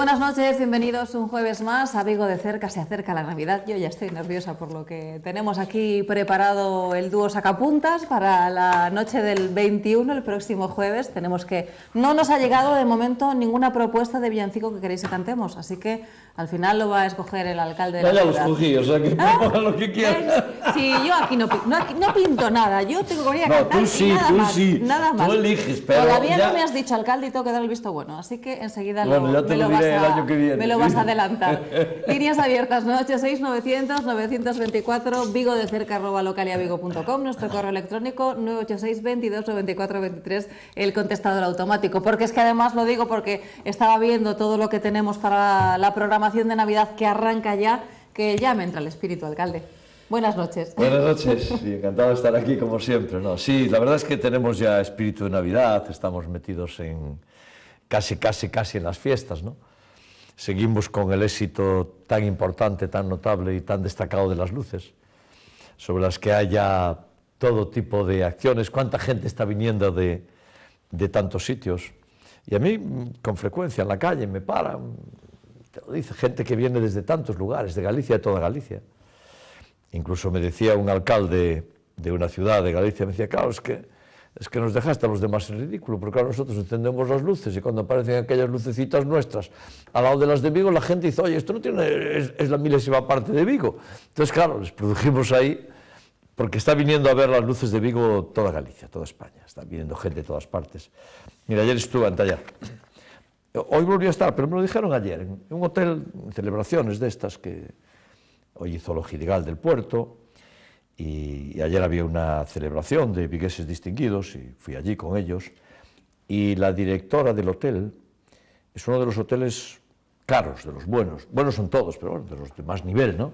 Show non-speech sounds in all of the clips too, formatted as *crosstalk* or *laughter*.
Buenas noches, bienvenidos un jueves más a Vigo de cerca, se acerca la Navidad. Yo ya estoy nerviosa por lo que tenemos aquí preparado el dúo Sacapuntas para la noche del 21, el próximo jueves. Tenemos que no nos ha llegado de momento ninguna propuesta de villancico que queréis que cantemos, así que al final lo va a escoger el alcalde de la Ya lo escogí, o sea que ¿Ah? *laughs* lo que quieras. Sí, yo aquí no, no, aquí no pinto nada, yo tengo que venir a No, cantar tú y sí, nada tú más, sí. nada Tú más. eliges, pero Todavía ya- no me has dicho alcalde y tengo que dar el visto bueno, así que enseguida Bueno, lo, me lo vas el año que viene. me lo vas a adelantar. *laughs* Líneas abiertas 986 900 924 vigo de cerca arroba localiavigo.com nuestro correo electrónico 986 22 94 23 el contestador automático porque es que además lo digo porque estaba viendo todo lo que tenemos para la programación de Navidad que arranca ya que ya me entra el espíritu alcalde. Buenas noches. Buenas noches, *laughs* sí, encantado de estar aquí como siempre. No, sí, la verdad es que tenemos ya espíritu de Navidad, estamos metidos en casi, casi, casi en las fiestas, ¿no? Seguimos con el éxito tan importante, tan notable y tan destacado de las luces, sobre las que haya todo tipo de acciones. ¿Cuánta gente está viniendo de, de tantos sitios? Y a mí, con frecuencia, en la calle me paran, te lo dice, gente que viene desde tantos lugares, de Galicia, de toda Galicia. Incluso me decía un alcalde de una ciudad de Galicia, me decía, claro, es que, es que nos dejaste a los demás en ridículo, porque claro, nosotros encendemos las luces y cuando aparecen aquellas lucecitas nuestras al lado de las de Vigo, la gente dice, oye, esto no tiene, es, es la milésima parte de Vigo. Entonces, claro, les produjimos ahí, porque está viniendo a ver las luces de Vigo toda Galicia, toda España, está viniendo gente de todas partes. Mira, ayer estuve en Tallar. Hoy volví a estar, pero me lo dijeron ayer, en un hotel, en celebraciones de estas que hoy hizo lo Gidigal del Puerto, y, ayer había una celebración de vigueses distinguidos, y fui allí con ellos, y la directora del hotel es uno de los hoteles caros, de los buenos, buenos son todos, pero bueno, de los de más nivel, ¿no?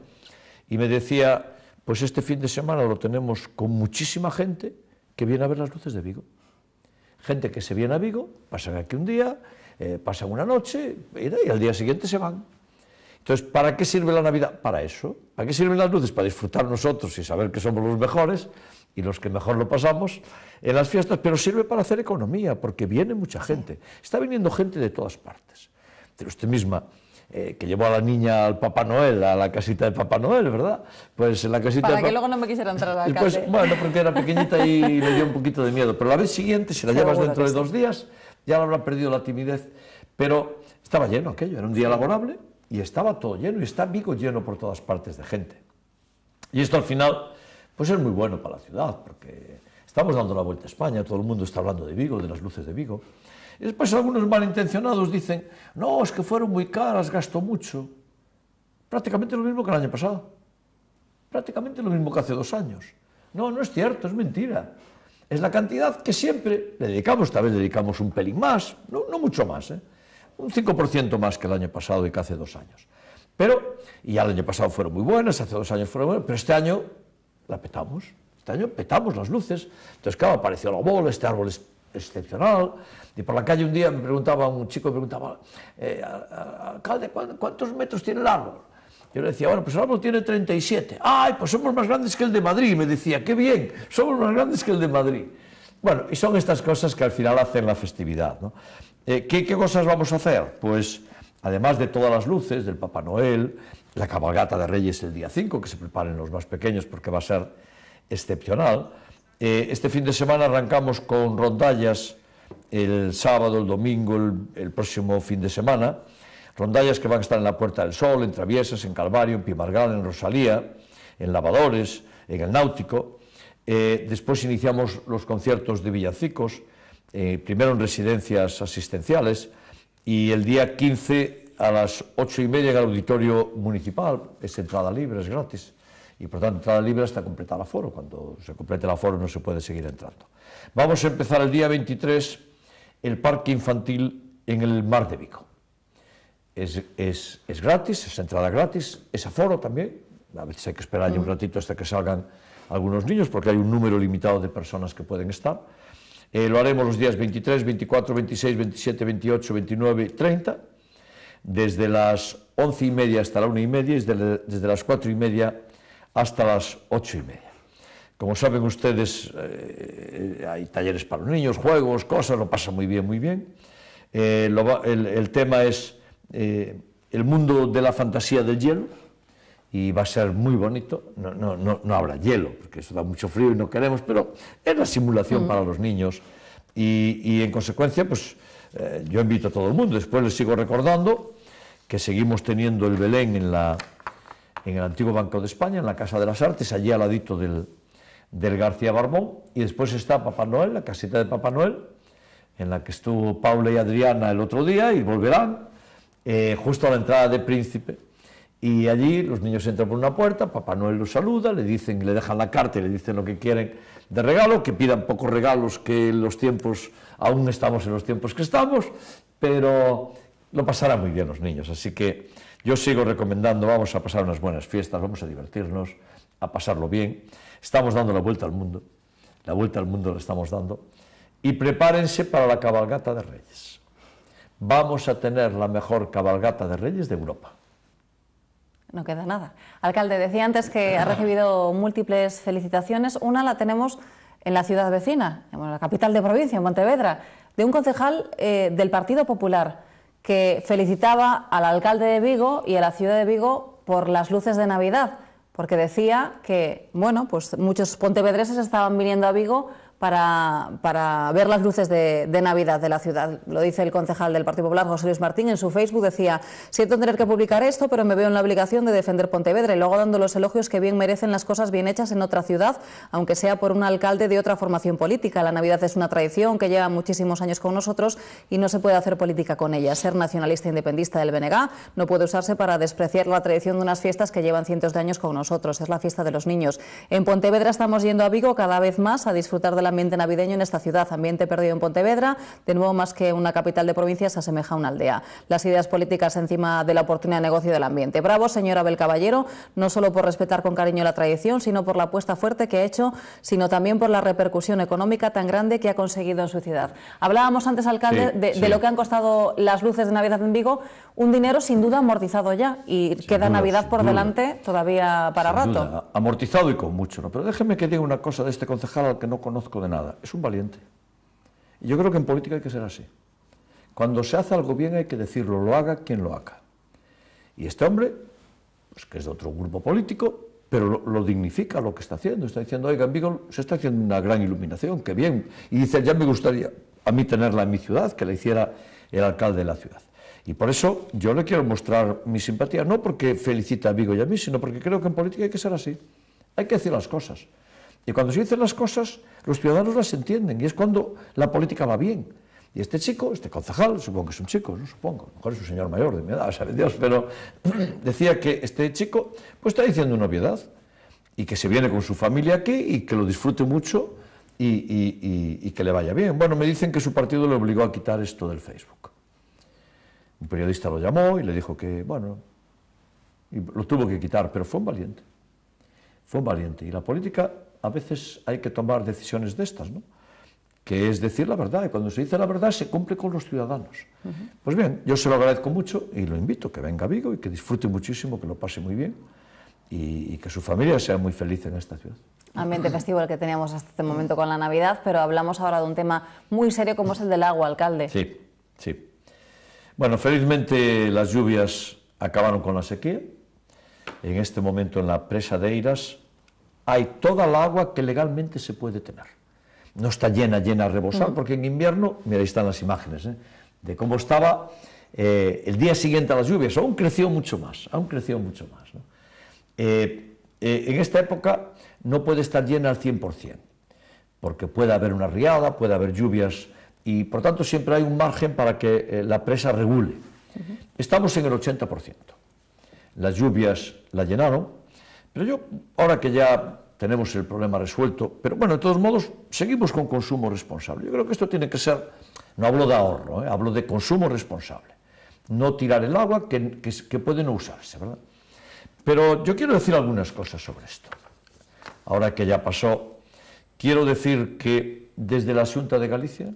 Y me decía, pues este fin de semana lo tenemos con muchísima gente que viene a ver las luces de Vigo gente que se viene a Vigo, pasan aquí un día, eh, pasan una noche y al día siguiente se van. Entonces, ¿para qué sirve la Navidad? Para eso. ¿Para qué sirven las luces? Para disfrutar nosotros y saber que somos los mejores y los que mejor lo pasamos en las fiestas, pero sirve para hacer economía, porque viene mucha gente. Está viniendo gente de todas partes. Pero usted misma, eh, que llevó a la niña al Papá Noel, a la casita de Papá Noel, ¿verdad? Pues en la casita Para de que luego no me quisiera entrar alcalde. pues, bueno, porque era pequeñita y *laughs* le dio un poquito de miedo. Pero la vez siguiente, si la Seguro llevas dentro de dos días, ya le habrá perdido la timidez. Pero estaba lleno aquello, era un día laborable y estaba todo lleno y está Vigo lleno por todas partes de gente. Y esto al final, pues es muy bueno para la ciudad, porque estamos dando la vuelta a España, todo el mundo está hablando de Vigo, de las luces de Vigo. Y después algunos malintencionados dicen, no, es que fueron muy caras, gastó mucho. Prácticamente lo mismo que el año pasado prácticamente lo mismo que hace dos años. No, no es cierto, es mentira. Es la cantidad que siempre le dedicamos, tal vez dedicamos un pelín más, no, no mucho más, ¿eh? un 5% más que el año pasado y que hace dos años. Pero, y ya el año pasado fueron muy buenas, hace dos años fueron buenas, pero este año la petamos, este año petamos las luces. Entonces, claro, apareció la bola, este árbol es excepcional. Y por la calle un día me preguntaba, un chico me preguntaba, eh, alcalde, ¿cuántos metros tiene el árbol? Yo le decía, bueno, pues el árbol tiene 37. ¡Ay, pues somos más grandes que el de Madrid! Y me decía, ¡qué bien! Somos más grandes que el de Madrid. Bueno, y son estas cosas que al final hacen la festividad. ¿no? Eh, ¿qué, ¿Qué cosas vamos a hacer? Pues, además de todas las luces, del Papá Noel, la cabalgata de Reyes el día 5, que se preparen los más pequeños porque va a ser excepcional. Eh, este fin de semana arrancamos con rondallas el sábado, el domingo, el, el próximo fin de semana. Rondallas que van a estar en la Puerta del Sol, en Traviesas, en Calvario, en Pimargal, en Rosalía, en Lavadores, en el Náutico. Eh, después iniciamos los conciertos de villancicos, eh, primero en residencias asistenciales y el día 15 a las 8 y media en el auditorio municipal, es entrada libre, es gratis. Y por tanto, entrada libre hasta completar el aforo. Cuando se complete el aforo no se puede seguir entrando. Vamos a empezar el día 23 el parque infantil en el Mar de Vigo es, es, es gratis, es entrada gratis, es aforo también. A veces hay que esperar allí un ratito hasta que salgan algunos niños, porque hay un número limitado de personas que pueden estar. Eh, lo haremos los días 23, 24, 26, 27, 28, 29 y 30, desde las 11 y media hasta la 1 y media desde, desde las 4 y media hasta las 8 y media. Como saben ustedes, eh, hay talleres para los niños, juegos, cosas, lo pasa muy bien, muy bien. Eh, el, el tema es el mundo de la fantasía del hielo y va a ser muy bonito. No, no, no, no, habrá hielo, porque eso da mucho frío y no queremos, pero es la simulación mm. para los niños y, y en consecuencia, pues eh, yo invito a todo el mundo. Después les sigo recordando que seguimos teniendo el Belén en, la, en el antiguo Banco de España, en la Casa de las Artes, allí al ladito del, del García Barbón, y después está Papá Noel, la casita de Papá Noel, en la que estuvo Paula y Adriana el otro día y volverán, eh, justo a la entrada de Príncipe. Y allí los niños entran por una puerta, Papá Noel los saluda, le dicen, le dejan la carta y le dicen lo que quieren de regalo, que pidan pocos regalos, que los tiempos, aún estamos en los tiempos que estamos, pero lo pasarán muy bien los niños. Así que yo sigo recomendando, vamos a pasar unas buenas fiestas, vamos a divertirnos, a pasarlo bien. Estamos dando la vuelta al mundo, la vuelta al mundo la estamos dando. Y prepárense para la cabalgata de Reyes. Vamos a tener la mejor cabalgata de Reyes de Europa. No queda nada. Alcalde, decía antes que ha recibido múltiples felicitaciones. Una la tenemos en la ciudad vecina, en la capital de provincia, en Montevedra, de un concejal eh, del Partido Popular que felicitaba al alcalde de Vigo y a la ciudad de Vigo por las luces de Navidad, porque decía que, bueno, pues muchos pontevedreses estaban viniendo a Vigo para, para ver las luces de, de, Navidad de la ciudad. Lo dice el concejal del Partido Popular, José Luis Martín, en su Facebook. Decía, siento tener que publicar esto, pero me veo en la obligación de defender Pontevedra y luego dando los elogios que bien merecen las cosas bien hechas en otra ciudad, aunque sea por un alcalde de otra formación política. La Navidad es una tradición que lleva muchísimos años con nosotros y no se puede hacer política con ella. Ser nacionalista independista del BNG no puede usarse para despreciar la tradición de unas fiestas que llevan cientos de años con nosotros. Es la fiesta de los niños. En Pontevedra estamos yendo a Vigo cada vez más a disfrutar de ambiente navideño en esta ciudad. Ambiente perdido en Pontevedra, de nuevo más que una capital de provincia se asemeja a una aldea. Las ideas políticas encima de la oportunidad de negocio del ambiente. Bravo, señora Abel Caballero, no solo por respetar con cariño la tradición, sino por la apuesta fuerte que ha hecho, sino también por la repercusión económica tan grande que ha conseguido en su ciudad. Hablábamos antes, alcalde, de, lo que han costado las luces de Navidad en Vigo, un dinero sin duda amortizado ya y queda Navidad por delante todavía para rato. Amortizado y con mucho, ¿no? Pero déjeme que diga una cosa de este concejal al que no conozco de nada es un valiente. Y yo creo que en política hay que ser así. Cuando se hace algo bien hay que decirlo, lo haga quien lo haga. Y este hombre, pues que es de otro grupo político, pero lo, dignifica lo que está haciendo. Está diciendo, oiga, en Vigo se está haciendo una gran iluminación, qué bien. Y dice, ya me gustaría a mí tenerla en mi ciudad, que la hiciera el alcalde de la ciudad. Y por eso yo le quiero mostrar mi simpatía, no porque felicita a Vigo y a mí, sino porque creo que en política hay que ser así. Hay que decir las cosas. Y cuando se dicen las cosas, los ciudadanos las entienden, y es cuando la política va bien. Y este chico, este concejal, supongo que es un chico, no supongo, a lo mejor es un señor mayor de mi edad, *laughs* sabe Dios, pero *clears throat* decía que este chico pues está diciendo una obviedad y que se viene con su familia aquí y que lo disfrute mucho y, que le vaya bien. Bueno, me dicen que su partido le obligó a quitar esto del Facebook. Un periodista lo llamó y le dijo que, bueno, lo tuvo que quitar, pero fue un valiente. Fue un valiente. Y la política a veces hay que tomar decisiones de estas, ¿no? que es decir la verdad, y cuando se dice la verdad se cumple con los ciudadanos. Pues bien, yo se lo agradezco mucho y lo invito, que venga a Vigo y que disfrute muchísimo, que lo pase muy bien y, que su familia sea muy feliz en esta ciudad. Ambiente festivo el que teníamos hasta este momento con la Navidad, pero hablamos ahora de un tema muy serio como es el del agua, alcalde. Sí, sí. Bueno, felizmente las lluvias acabaron con la sequía. En este momento en la presa de Eiras hay toda el agua que legalmente se puede tener. No está llena, llena a rebosar, porque en invierno, mira, ahí están las imágenes, ¿eh? de cómo estaba eh, el día siguiente a las lluvias, aún creció mucho más, aún creció mucho más. Eh, en esta época no puede estar llena al 100%, porque puede haber una riada, puede haber lluvias, y por tanto siempre hay un margen para que la presa regule. Estamos en el 80%. Las lluvias la llenaron, pero yo, ahora que ya tenemos el problema resuelto, pero bueno, de todos modos, seguimos con consumo responsable. Yo creo que esto tiene que ser, no hablo de ahorro, ¿eh? hablo de consumo responsable. No tirar el agua que, que, puede no usarse, ¿verdad? Pero yo quiero decir algunas cosas sobre esto. Ahora que ya pasó, quiero decir que desde la Junta de Galicia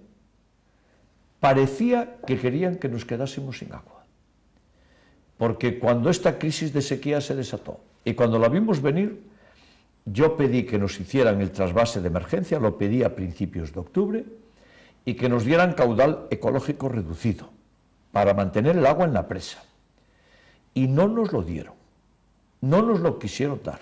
parecía que querían que nos quedásemos sin agua. Porque cuando esta crisis de sequía se desató, y cuando la vimos venir, yo pedí que nos hicieran el trasvase de emergencia, lo pedí a principios de octubre, y que nos dieran caudal ecológico reducido para mantener el agua en la presa. y no nos lo dieron, no nos lo quisieron dar.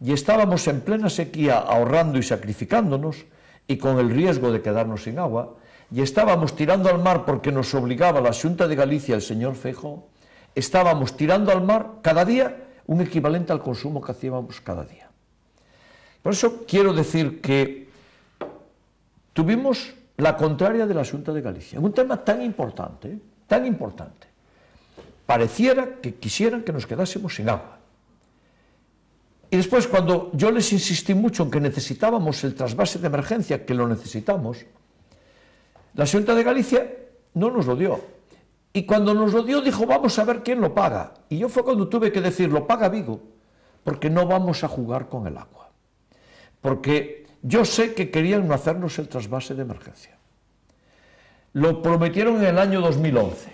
Y estábamos en plena sequía ahorrando y sacrificándonos y con el riesgo de quedarnos sin agua, y estábamos tirando al mar porque nos obligaba la Junta de Galicia, el señor Fejo, estábamos tirando al mar cada día un equivalente al consumo que hacíamos cada día. Por eso quiero decir que tuvimos la contraria de la Junta de Galicia, un tema tan importante, tan importante. Pareciera que quisieran que nos quedásemos sin agua. Y después, cuando yo les insistí mucho en que necesitábamos el trasvase de emergencia, que lo necesitamos, la Junta de Galicia no nos lo dio. Y cuando nos lo dio, dijo, vamos a ver quién lo paga. Y yo fue cuando tuve que decir, lo paga Vigo, porque no vamos a jugar con el agua. Porque yo sé que querían no hacernos el trasvase de emergencia. Lo prometieron en el año 2011.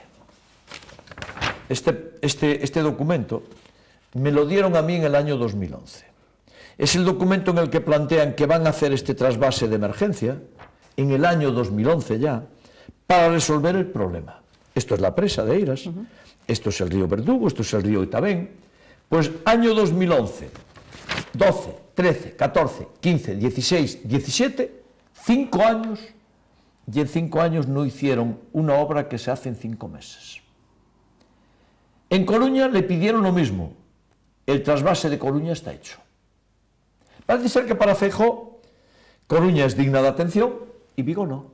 Este, este, este documento me lo dieron a mí en el año 2011. Es el documento en el que plantean que van a hacer este trasvase de emergencia en el año 2011 ya para resolver el problema. Esto es la presa de Eiras, uh -huh. esto es el río Verdugo, esto es el río Itabén. Pues año 2011, 12, 13, 14, 15, 16, 17, 5 años, y en 5 años no hicieron una obra que se hace en 5 meses. En Coruña le pidieron lo mismo. El trasvase de Coruña está hecho. Parece ser que para Fejo Coruña es digna de atención y Vigo no.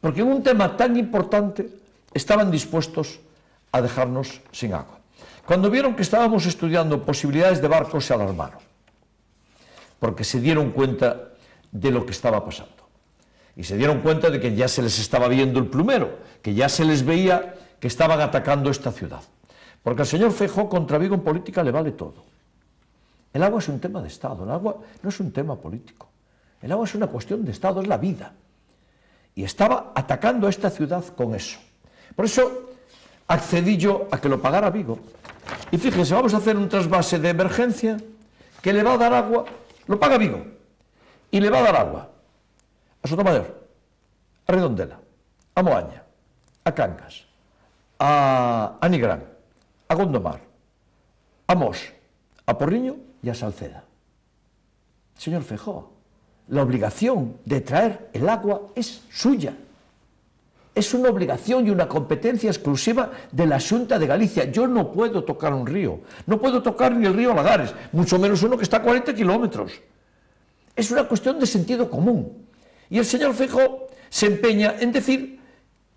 Porque en un tema tan importante estaban dispuestos a dejarnos sin agua. Cuando vieron que estábamos estudiando posibilidades de barcos, se alarmaron, porque se dieron cuenta de lo que estaba pasando. Y se dieron cuenta de que ya se les estaba viendo el plumero, que ya se les veía que estaban atacando esta ciudad. Porque al señor Feijó contra Vigo en política le vale todo. El agua es un tema de Estado, el agua no es un tema político. El agua es una cuestión de Estado, es la vida. Y estaba atacando a esta ciudad con eso. Por eso accedí yo a que lo pagara Vigo. Y fíjense, vamos a hacer un trasvase de emergencia que le va a dar agua, lo paga Vigo, y le va a dar agua a Sotomayor, a Redondela, a Moaña, a Cangas, a Anigrán, a Gondomar, a Mos, a Porriño y a Salceda. Señor Fejó, la obligación de traer el agua es suya. Es una obligación y una competencia exclusiva de la Junta de Galicia. Yo no puedo tocar un río, no puedo tocar ni el río Lagares, mucho menos uno que está a 40 kilómetros. Es una cuestión de sentido común. Y el señor Fejó se empeña en decir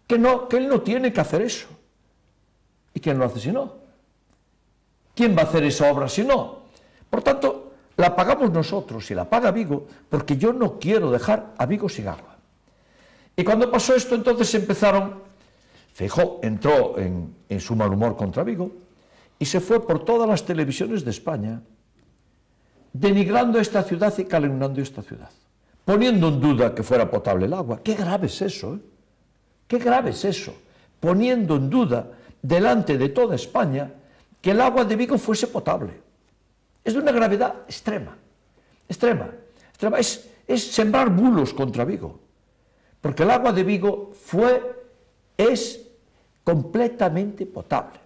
que no, que él no tiene que hacer eso. ¿Y quién lo hace si no? ¿Quién va a hacer esa obra si no? Por tanto, la pagamos nosotros y la paga Vigo porque yo no quiero dejar a Vigo sin agua. Y cuando pasó esto, entonces empezaron, Feijó entró en, su mal humor contra Vigo y se fue por todas las televisiones de España denigrando esta ciudad y calumniando esta ciudad, poniendo en duda que fuera potable el agua. Qué grave es eso, ¿eh? Qué grave es eso, poniendo en duda delante de toda España que el agua de Vigo fuese potable. Es de una gravedad extrema, extrema, extrema. Es sembrar bulos contra Vigo. Porque el agua de Vigo fue, es completamente potable.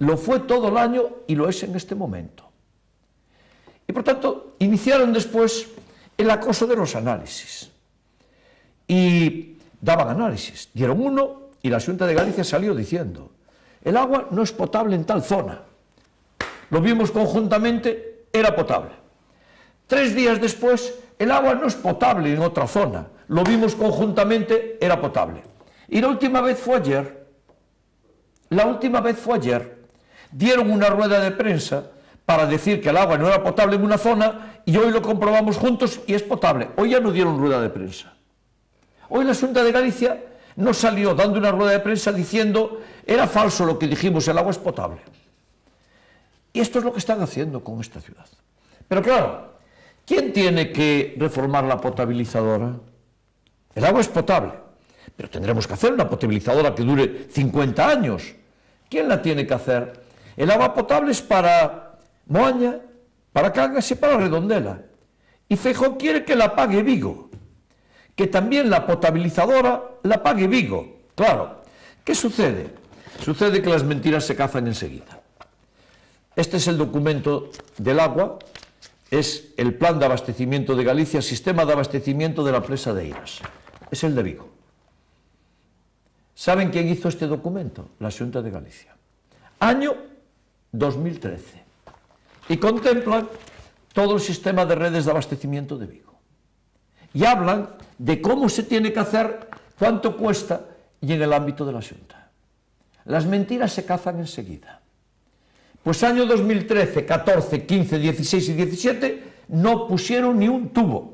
Lo fue todo el año y lo es en este momento. Y por tanto, iniciaron después el acoso de los análisis. Y daban análisis. Dieron uno y la Junta de Galicia salió diciendo, el agua no es potable en tal zona. Lo vimos conjuntamente, era potable. Tres días después, el agua no es potable en otra zona. Lo vimos conjuntamente, era potable. Y la última vez fue ayer. La última vez fue ayer. Dieron una rueda de prensa para decir que el agua no era potable en una zona y hoy lo comprobamos juntos y es potable. Hoy ya no dieron rueda de prensa. Hoy la Junta de Galicia no salió dando una rueda de prensa diciendo era falso lo que dijimos, el agua es potable. Y esto es lo que están haciendo con esta ciudad. Pero claro, ¿quién tiene que reformar la potabilizadora? El agua es potable, pero tendremos que hacer una potabilizadora que dure 50 años. ¿Quién la tiene que hacer? El agua potable es para Moaña, para Cangas y para Redondela. Y Feijó quiere que la pague Vigo, que también la potabilizadora la pague Vigo. Claro, ¿qué sucede? Sucede que las mentiras se cazan enseguida. Este es el documento del agua, es el Plan de Abastecimiento de Galicia, Sistema de Abastecimiento de la Presa de Iras. Es el de Vigo. ¿Saben quién hizo este documento? La Junta de Galicia. Año 2013. Y contemplan todo el sistema de redes de abastecimiento de Vigo. Y hablan de cómo se tiene que hacer, cuánto cuesta y en el ámbito de la Junta. Las mentiras se cazan enseguida. Pues año 2013, 14, 15, 16 y 17 no pusieron ni un tubo.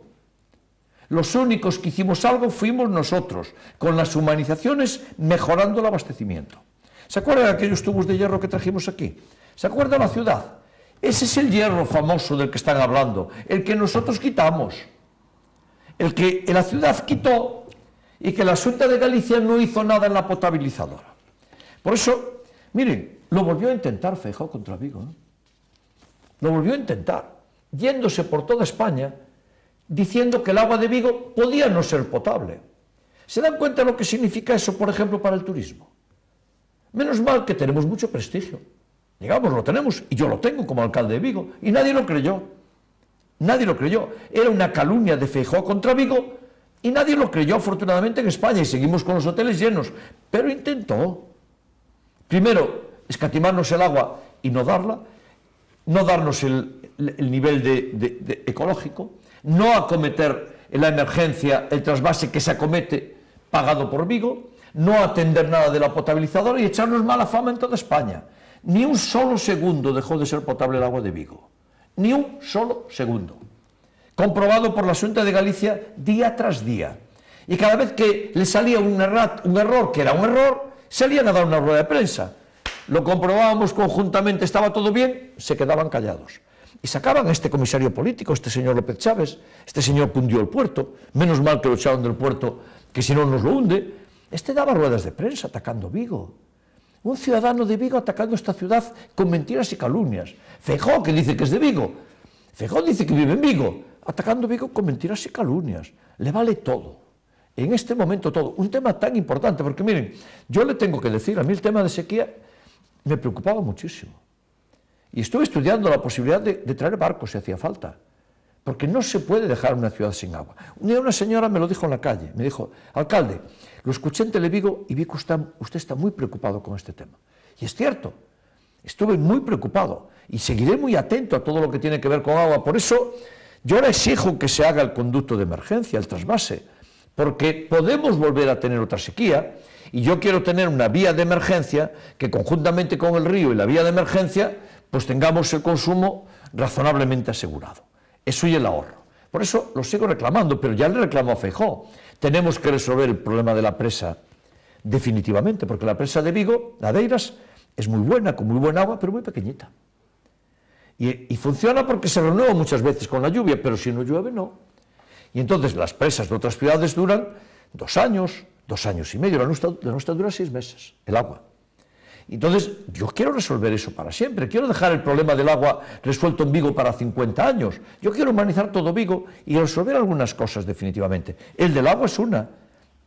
Los únicos que hicimos algo fuimos nosotros, con las humanizaciones mejorando el abastecimiento. ¿Se acuerdan de aquellos tubos de hierro que trajimos aquí? ¿Se acuerdan la ciudad? Ese es el hierro famoso del que están hablando, el que nosotros quitamos, el que la ciudad quitó y que la Junta de Galicia no hizo nada en la potabilizadora. Por eso, miren, lo volvió a intentar Feijó contra Vigo. ¿eh? Lo volvió a intentar, yéndose por toda España diciendo que el agua de Vigo podía no ser potable. ¿Se dan cuenta lo que significa eso, por ejemplo, para el turismo? Menos mal que tenemos mucho prestigio. Digamos, lo tenemos, y yo lo tengo como alcalde de Vigo, y nadie lo creyó. Nadie lo creyó. Era una calumnia de Feijó contra Vigo, y nadie lo creyó, afortunadamente, en España, y seguimos con los hoteles llenos. Pero intentó. Primero, escatimarnos el agua y no darla, no darnos el, nivel de ecológico, no acometer en la emergencia el trasvase que se acomete pagado por Vigo, no atender nada de la potabilizadora y echarnos mala fama en toda España. Ni un solo segundo dejó de ser potable el agua de Vigo. Ni un solo segundo. Comprobado por la Junta de Galicia día tras día. Y cada vez que le salía un, un error, que era un error, salían a dar una rueda de prensa. Lo comprobábamos conjuntamente, estaba todo bien, se quedaban callados Y sacaban a este comisario político, este señor López Chávez, este señor que hundió el puerto, menos mal que lo echaron del puerto, que si no nos lo hunde. Este daba ruedas de prensa atacando Vigo. Un ciudadano de Vigo atacando esta ciudad con mentiras y calumnias. Fejó, que dice que es de Vigo. Fejó dice que vive en Vigo. Atacando Vigo con mentiras y calumnias. Le vale todo. En este momento todo. Un tema tan importante, porque miren, yo le tengo que decir, a mí el tema de sequía me preocupaba muchísimo. Y estuve estudiando la posibilidad de, traer barcos si hacía falta, porque no se puede dejar una ciudad sin agua. Un día una señora me lo dijo en la calle, me dijo, alcalde, lo escuché en Televigo y vi que usted, usted está muy preocupado con este tema. Y es cierto, estuve muy preocupado y seguiré muy atento a todo lo que tiene que ver con agua. Por eso yo le exijo que se haga el conducto de emergencia, el trasvase, porque podemos volver a tener otra sequía y yo quiero tener una vía de emergencia que conjuntamente con el río y la vía de emergencia pues tengamos el consumo razonablemente asegurado. Eso y el ahorro. Por eso lo sigo reclamando, pero ya le reclamo a Feijó. Tenemos que resolver el problema de la presa definitivamente, porque la presa de Vigo, la de Eiras, es muy buena, con muy buen agua, pero muy pequeñita. Y, funciona porque se renueva muchas veces con la lluvia, pero si no llueve, no. Y entonces las presas de otras ciudades duran dos años, dos años y medio, la nuestra dura seis meses, el agua. Entonces, yo quiero resolver eso para siempre. Quiero dejar el problema del agua resuelto en Vigo para 50 años. Yo quiero humanizar todo Vigo y resolver algunas cosas definitivamente. El del agua es una,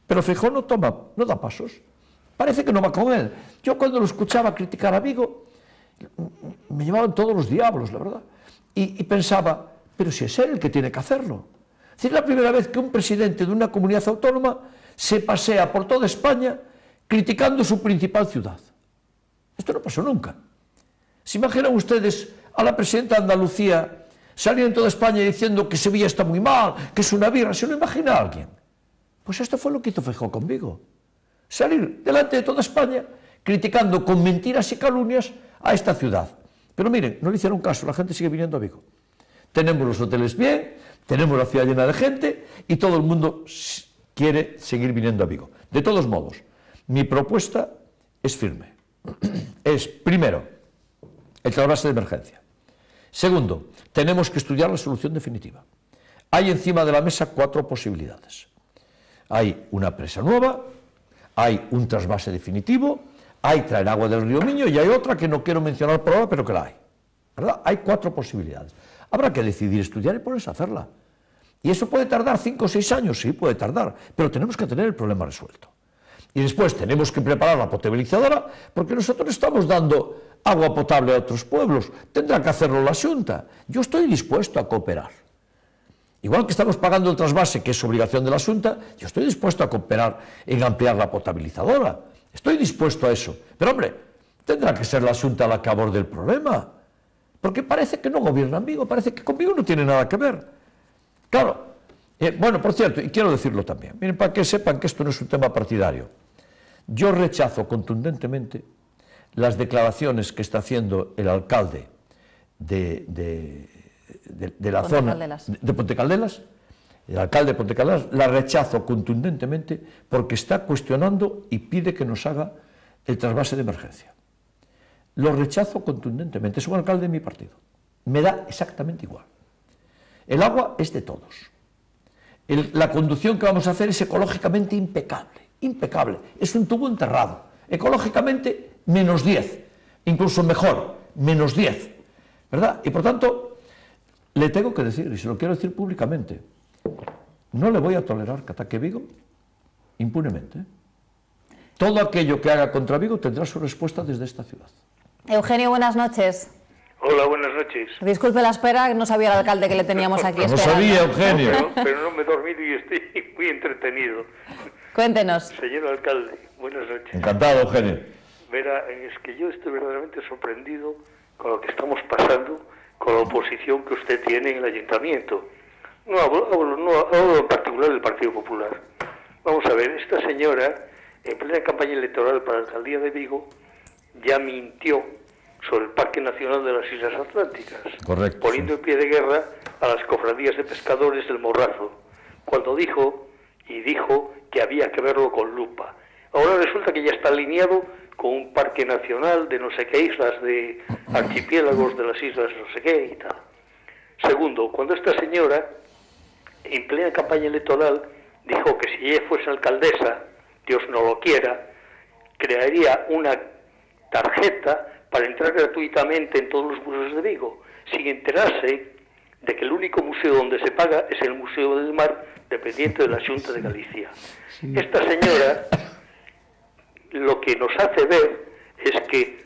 pero Feijóo no toma, no da pasos. Parece que no va con él. Yo cuando lo escuchaba criticar a Vigo, me llevaban todos los diablos, la verdad. Y, pensaba, pero si es él el que tiene que hacerlo. Es la primera vez que un presidente de una comunidad autónoma se pasea por toda España criticando su principal ciudad. Esto no pasó nunca. ¿Se imaginan ustedes a la presidenta de Andalucía saliendo en toda España diciendo que Sevilla está muy mal, que es una birra? ¿Se lo imagina alguien? Pues esto fue lo que hizo Feijóo conmigo. Salir delante de toda España criticando con mentiras y calumnias a esta ciudad. Pero miren, no le hicieron caso, la gente sigue viniendo a Vigo. Tenemos los hoteles bien, tenemos la ciudad llena de gente y todo el mundo quiere seguir viniendo a Vigo. De todos modos, mi propuesta es firme es, primero, el trasvase de emergencia. Segundo, tenemos que estudiar la solución definitiva. Hay encima de la mesa cuatro posibilidades. Hay una presa nueva, hay un trasvase definitivo, hay traer agua del río Miño y hay otra que no quiero mencionar por ahora, pero que la hay. ¿verdad? Hay cuatro posibilidades. Habrá que decidir estudiar y ponerse a hacerla. Y eso puede tardar cinco o seis años, sí, puede tardar, pero tenemos que tener el problema resuelto. Y después tenemos que preparar la potabilizadora porque nosotros estamos dando agua potable a otros pueblos, tendrá que hacerlo la Junta. Yo estoy dispuesto a cooperar. Igual que estamos pagando el trasvase, que es obligación de la Junta, yo estoy dispuesto a cooperar en ampliar la potabilizadora. Estoy dispuesto a eso. Pero hombre, tendrá que ser la Junta la que aborde el problema. Porque parece que no gobierna Vigo, parece que conmigo no tiene nada que ver. Claro, eh, bueno, por cierto, y quiero decirlo también, miren, para que sepan que esto no es un tema partidario, yo rechazo contundentemente las declaraciones que está haciendo el alcalde de, la zona de Ponte Caldelas, el alcalde de Ponte Caldelas, la rechazo contundentemente porque está cuestionando y pide que nos haga el trasvase de emergencia. Lo rechazo contundentemente, es un alcalde de mi partido. Me da exactamente igual. El agua es de todos la conducción que vamos a hacer es ecológicamente impecable, impecable. Es un tubo enterrado. Ecológicamente, menos 10, incluso mejor, menos 10. ¿Verdad? Y por tanto, le tengo que decir, y se lo quiero decir públicamente, no le voy a tolerar que ataque Vigo impunemente. Todo aquello que haga contra Vigo tendrá su respuesta desde esta ciudad. Eugenio, buenas noches. Hola, buenas noches. Disculpe la espera, no sabía el alcalde que le teníamos aquí. No sabía, Eugenio. pero, no me he dormido y estoy muy entretenido. Cuéntenos. Señor alcalde, buenas noches. Encantado, Eugenio. Verá, es que yo estoy verdaderamente sorprendido con lo que estamos pasando, con la oposición que usted tiene en el ayuntamiento. No hablo, no hablo en particular del Partido Popular. Vamos a ver, esta señora, en plena campaña electoral para la alcaldía de Vigo, ya mintió sobre el Parque Nacional de las Islas Atlánticas, poniendo en pie de guerra a las cofradías de pescadores del Morrazo, cuando dijo y dijo que había que verlo con lupa. Ahora resulta que ya está alineado con un parque nacional de no sé qué islas, de archipiélagos de las islas no sé qué y tal. Segundo, cuando esta señora, en plena campaña electoral, dijo que si ella fuese alcaldesa, Dios no lo quiera, crearía una tarjeta para entrar gratuitamente en todos los museos de Vigo, sin enterarse de que el único museo donde se paga es el Museo del Mar, dependiente de la Junta de Galicia. Esta señora lo que nos hace ver es que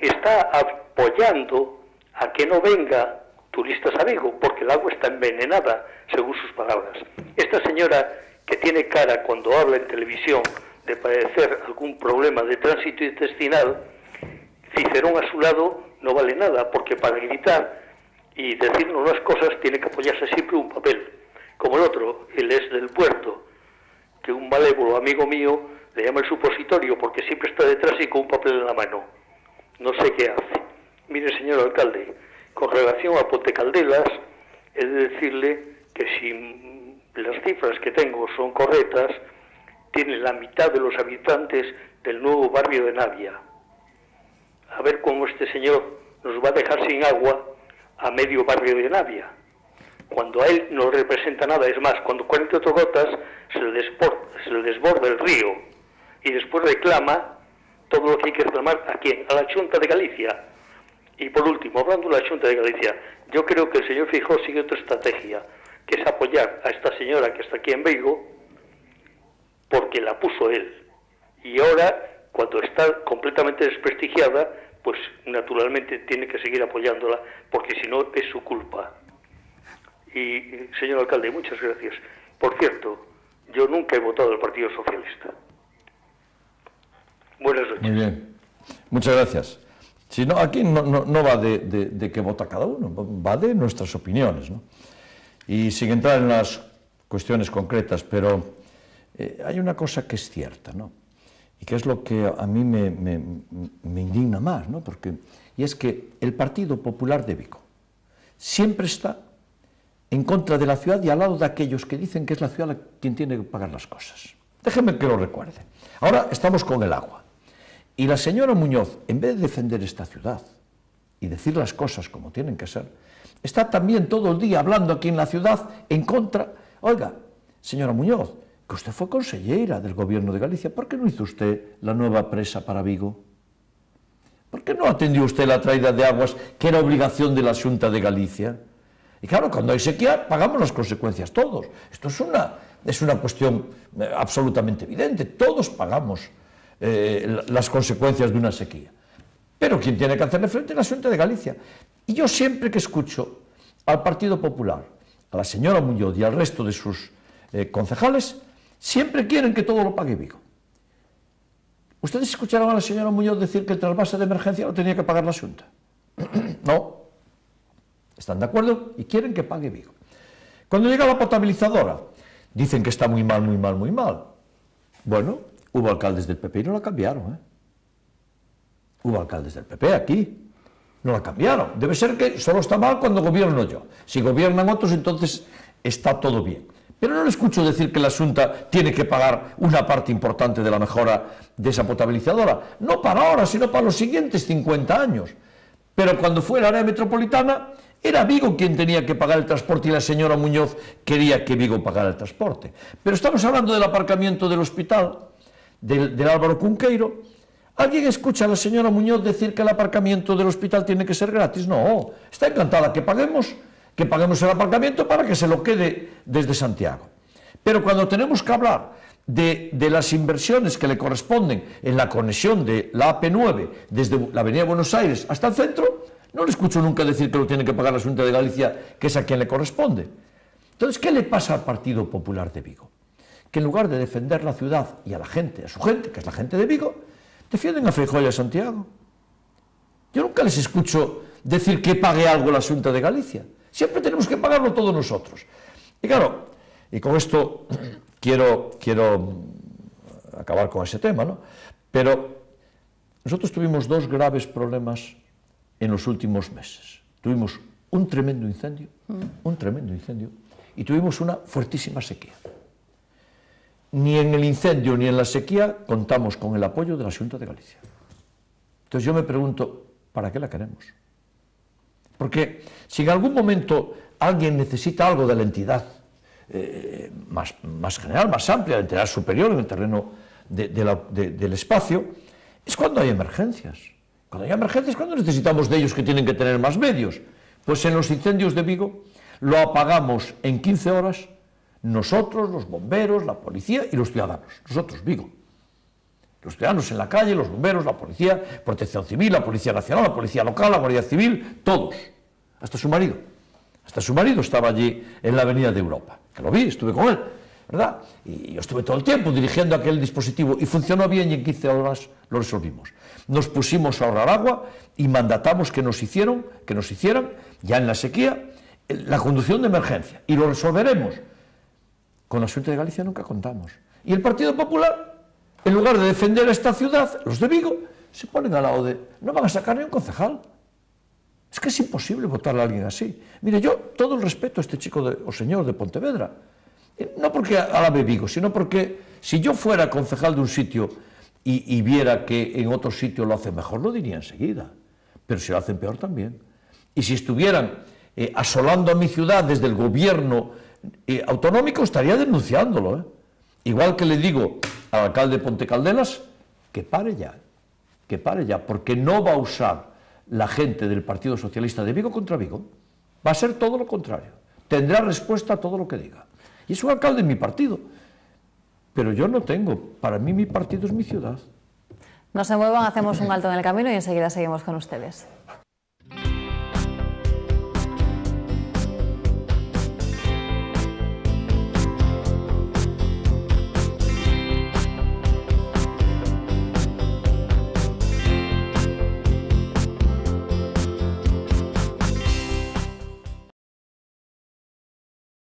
está apoyando a que no venga turistas a Vigo, porque el agua está envenenada, según sus palabras. Esta señora que tiene cara cuando habla en televisión de padecer algún problema de tránsito intestinal, Cicerón a su lado no vale nada, porque para gritar y decirnos las cosas tiene que apoyarse siempre un papel, como el otro, él es del puerto, que un malévolo amigo mío le llama el supositorio porque siempre está detrás y con un papel en la mano. No sé qué hace. Mire, señor alcalde, con relación a Pontecaldelas, he de decirle que si las cifras que tengo son correctas, tiene la mitad de los habitantes del nuevo barrio de Navia a ver cómo este señor nos va a dejar sin agua a medio barrio de Navia. Cuando a él no representa nada, es más, cuando 48 gotas se le, desborda, el río y después reclama todo lo que hay que reclamar a quién, a la Junta de Galicia. Y por último, hablando de la Junta de Galicia, yo creo que el señor Fijó sigue otra estrategia, que es apoyar a esta señora que está aquí en Vigo, porque la puso él. Y ahora cuando está completamente desprestigiada, pues naturalmente tiene que seguir apoyándola, porque si no es su culpa. Y, señor alcalde, muchas gracias. Por cierto, yo nunca he votado al Partido Socialista. Buenas noches. Muy bien. Muchas gracias. Si no, aquí no, no, va de, de, qué vota cada uno, va de nuestras opiniones. ¿no? Y sin entrar en las cuestiones concretas, pero eh, hay una cosa que es cierta, ¿no? y que es lo que a mí me, indigna más, ¿no? Porque, y es que el Partido Popular de Vigo siempre está en contra de la ciudad y al lado de aquellos que dicen que es la ciudad quien tiene que pagar las cosas. Déjeme que lo recuerde. Ahora estamos con el agua. Y la señora Muñoz, en vez de defender esta ciudad y decir las cosas como tienen que ser, está también todo el día hablando aquí en la ciudad en contra. Oiga, señora Muñoz, que usted fue consellera del gobierno de Galicia, ¿por qué no hizo usted la nueva presa para Vigo? ¿Por qué no atendió usted la traída de aguas que era obligación de la Junta de Galicia? Y claro, cuando hay sequía, pagamos las consecuencias todos. Esto es una, es una cuestión eh, absolutamente evidente. Todos pagamos eh, las consecuencias de una sequía. Pero quien tiene que hacerle frente es la Junta de Galicia. Y yo siempre que escucho al Partido Popular, a la señora Muñoz y al resto de sus eh, concejales, siempre quieren que todo lo pague Vigo. ¿Ustedes escucharon a la señora Muñoz decir que el trasvase de emergencia lo tenía que pagar la Junta? *clears throat* no. Están de acuerdo y quieren que pague Vigo. Cuando llega la potabilizadora, dicen que está muy mal, muy mal, muy mal. Bueno, hubo alcaldes del PP y no la cambiaron. ¿eh? Hubo alcaldes del PP aquí, no la cambiaron. Debe ser que solo está mal cuando gobierno yo. Si gobiernan otros, entonces está todo bien. Pero no le escucho decir que la Junta tiene que pagar una parte importante de la mejora de esa potabilizadora. No para ahora, sino para los siguientes 50 años. Pero cuando fue el área metropolitana, Era Vigo quen tenía que pagar el transporte y la señora Muñoz quería que Vigo pagara el transporte. Pero estamos hablando del aparcamiento del hospital, del, del Álvaro Cunqueiro. ¿Alguien escucha a la señora Muñoz decir que el aparcamiento del hospital tiene que ser gratis? No, está encantada que paguemos, que paguemos el aparcamiento para que se lo quede desde Santiago. Pero cuando tenemos que hablar de, de las inversiones que le corresponden en la conexión de la AP9 desde la Avenida Buenos Aires hasta el centro, no le escucho nunca decir que lo tiene que pagar la Junta de Galicia, que es a quien le corresponde. Entonces, ¿qué le pasa al Partido Popular de Vigo? Que en lugar de defender la ciudad y a la gente, a su gente, que es la gente de Vigo, defienden a Feijóo y a Santiago. Yo nunca les escucho decir que pague algo la Junta de Galicia. Siempre tenemos que pagarlo todos nosotros. Y claro, y con esto *clears throat* quiero, quiero acabar con ese tema, ¿no? Pero nosotros tuvimos dos graves problemas en los últimos meses. Tuvimos un tremendo incendio, un tremendo incendio, y tuvimos una fuertísima sequía ni en el incendio ni en la sequía contamos con el apoyo de la Junta de Galicia. Entonces yo me pregunto, ¿para qué la queremos? Porque si en algún momento alguien necesita algo de la entidad eh, más, más, general, más amplia, la entidad superior en el terreno de, de la, de, del espacio, es cuando hay emergencias. Cuando hay emergencias cuando necesitamos de ellos que tienen que tener más medios. Pues en los incendios de Vigo lo apagamos en 15 horas nosotros, los bomberos, la policía y los ciudadanos. Nosotros, Vigo. Los ciudadanos en la calle, los bomberos, la policía, protección civil, la policía nacional, la policía local, la guardia civil, todos. Hasta su marido. Hasta su marido estaba allí en la avenida de Europa. Que lo vi, estuve con él, ¿verdad? Y yo estuve todo el tiempo dirigiendo aquel dispositivo y funcionó bien y en 15 horas lo resolvimos. Nos pusimos a ahorrar agua y mandatamos que nos hicieron, que nos hicieran, ya en la sequía, la conducción de emergencia. Y lo resolveremos con la Junta de Galicia nunca contamos. Y el Partido Popular, en lugar de defender a esta ciudad, los de Vigo, se ponen al lado de... No van a sacar ni un concejal. Es que es imposible votarle a alguien así. Mire, yo todo el respeto a este chico o señor de Pontevedra. Eh, no porque alabe Vigo, sino porque si yo fuera concejal de un sitio y, viera que en otro sitio lo hace mejor, lo diría enseguida. Pero si lo hacen peor también. Y si estuvieran eh, asolando a mi ciudad desde el gobierno eh, autonómico estaría denunciándolo. Igual que le digo al alcalde de Ponte Caldelas que pare ya, que pare ya, porque no va a usar la gente del Partido Socialista de Vigo contra Vigo. Va a ser todo lo contrario. Tendrá respuesta a todo lo que diga. Y es un alcalde de mi partido. Pero yo no tengo. Para mí mi partido es mi ciudad. No se muevan, hacemos un alto en el camino y enseguida seguimos con ustedes.